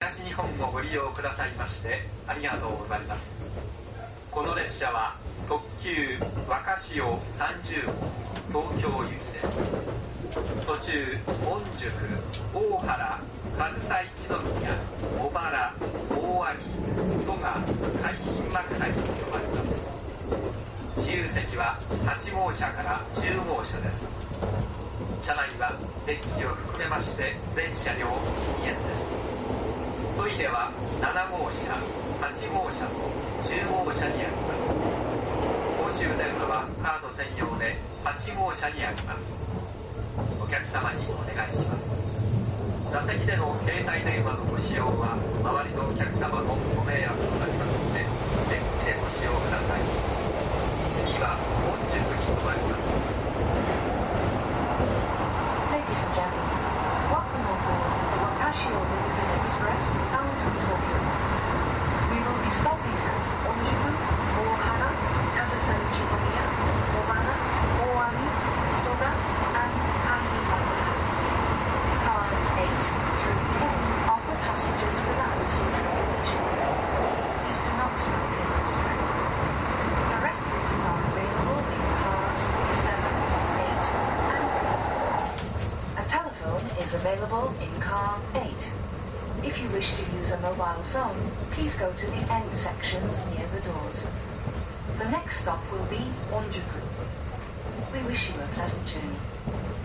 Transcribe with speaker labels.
Speaker 1: 東日本をご利用くださいましてありがとうございます。この列車は特急若潮30号東京行きです。途中御宿大原上総一宮小原大網蘇我海浜幕張に呼ばれます。自由席は8号車から10号車です。車内はデッキを含めまして全車両禁煙です。トイレは7号車8号車と10号車にあります。公衆電話はカード専用で8号車にあります。お客様にお願いします。座席での携帯電話のご使用は周りのお客様のご迷惑となりますので
Speaker 2: available in car 8. If you wish to use a mobile phone, please go to the end sections near the doors. The next stop will be Onjuku. We wish you a pleasant journey.